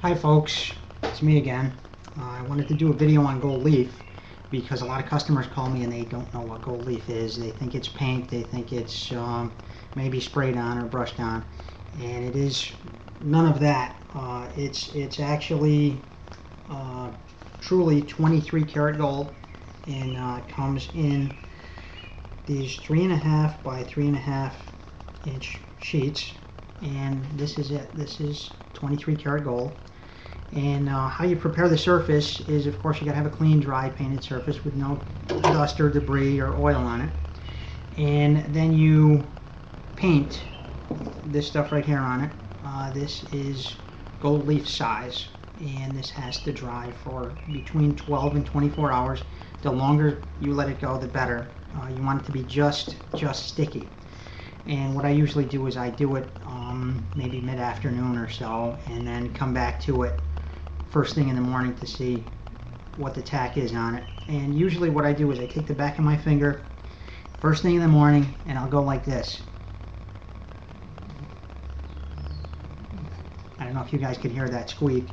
Hi folks, it's me again. Uh, I wanted to do a video on gold leaf because a lot of customers call me and they don't know what gold leaf is. They think it's paint, they think it's um, maybe sprayed on or brushed on and it is none of that. Uh, it's, it's actually uh, truly 23 karat gold and uh, comes in these three and a half by three and a half inch sheets and this is it. This is 23 karat gold. And uh, how you prepare the surface is of course you got to have a clean dry painted surface with no dust or debris or oil on it. And then you paint this stuff right here on it. Uh, this is gold leaf size. And this has to dry for between 12 and 24 hours. The longer you let it go the better. Uh, you want it to be just just sticky and what I usually do is I do it um, maybe mid-afternoon or so and then come back to it first thing in the morning to see what the tack is on it and usually what I do is I take the back of my finger first thing in the morning and I'll go like this I don't know if you guys can hear that squeak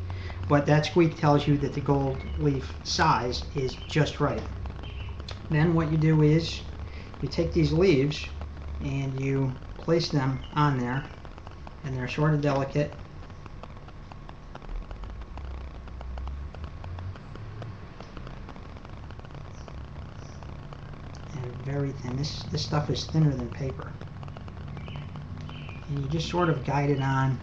but that squeak tells you that the gold leaf size is just right. Then what you do is you take these leaves and you place them on there and they're sort of delicate and very thin. This, this stuff is thinner than paper. And you just sort of guide it on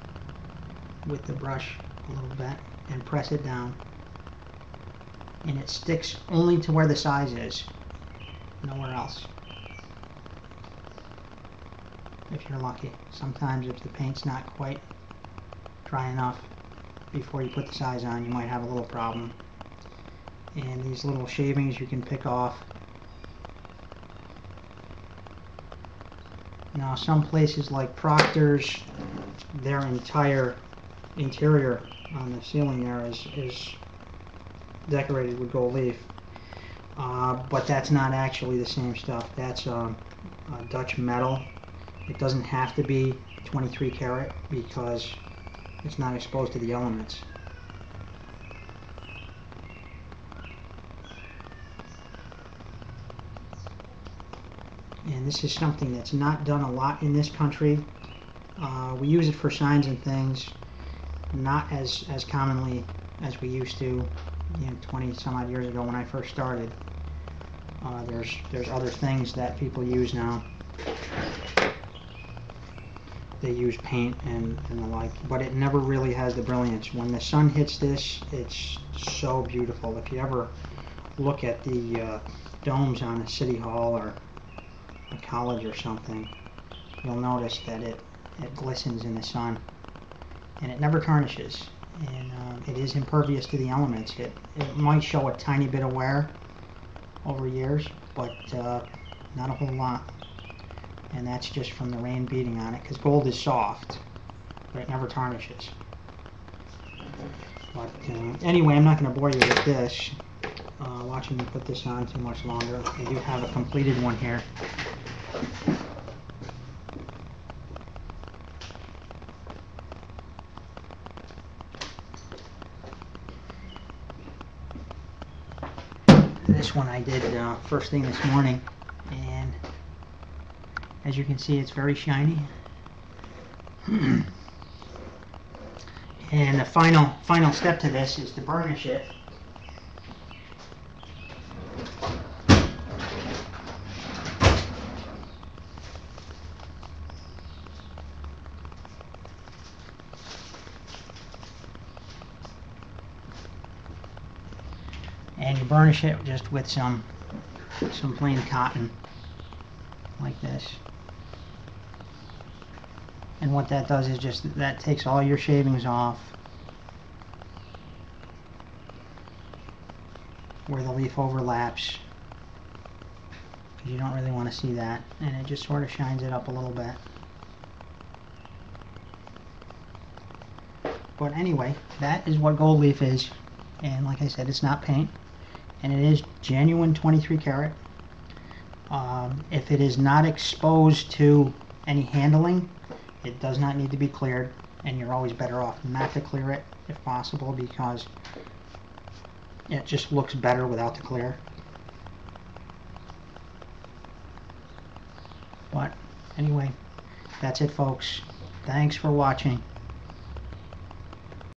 with the brush a little bit and press it down and it sticks only to where the size is nowhere else if you're lucky sometimes if the paint's not quite dry enough before you put the size on you might have a little problem and these little shavings you can pick off now some places like Proctor's their entire interior on the ceiling there is, is decorated with gold leaf. Uh, but that's not actually the same stuff. That's uh, Dutch metal. It doesn't have to be 23 karat because it's not exposed to the elements. And this is something that's not done a lot in this country. Uh, we use it for signs and things not as as commonly as we used to you know 20 some odd years ago when I first started uh, there's there's other things that people use now they use paint and, and the like but it never really has the brilliance. When the sun hits this it's so beautiful. If you ever look at the uh, domes on a city hall or a college or something you'll notice that it it glistens in the sun and it never tarnishes. And um, it is impervious to the elements. It, it might show a tiny bit of wear over years but uh, not a whole lot and that's just from the rain beating on it because gold is soft but it never tarnishes. But uh, anyway I'm not going to bore you with this uh, watching me put this on too much longer. I do have a completed one here. This one I did uh, first thing this morning as you can see it's very shiny. And the final final step to this is to burnish it. And you burnish it just with some some plain cotton like this and what that does is just that takes all your shavings off where the leaf overlaps. Because you don't really want to see that and it just sort of shines it up a little bit. But anyway that is what gold leaf is. And like I said it's not paint. And it is genuine 23 karat. Um, if it is not exposed to any handling, it does not need to be cleared. and you're always better off not to clear it if possible because it just looks better without the clear. But anyway, that's it folks. Thanks for watching.